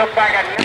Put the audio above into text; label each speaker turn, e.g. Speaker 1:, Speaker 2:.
Speaker 1: looks like a